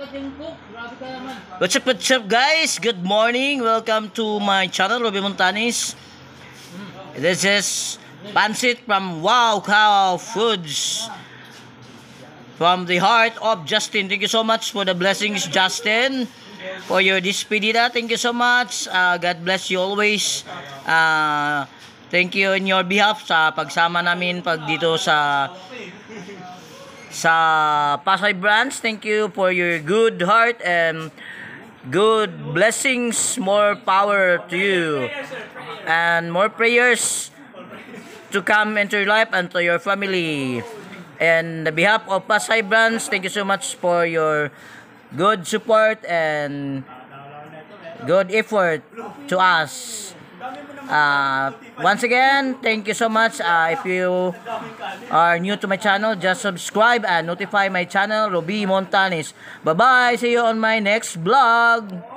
What's up, what's up guys? Good morning. Welcome to my channel, Ruby Montanis. This is Pansit from Wow Cow Foods. From the heart of Justin. Thank you so much for the blessings, Justin. For your despedida. Thank you so much. Uh, God bless you always. Uh, thank you in your behalf sa pagsama namin pag dito sa sa Pasay branch. Thank you for your good heart and good blessings. More power to you. And more prayers to come into your life and to your family. And the behalf of Pasay branch, thank you so much for your good support and good effort to us. Uh, once again, thank you so much. Uh, if you are new to my channel, just subscribe and notify my channel, Ruby Montanis. Bye-bye. See you on my next vlog.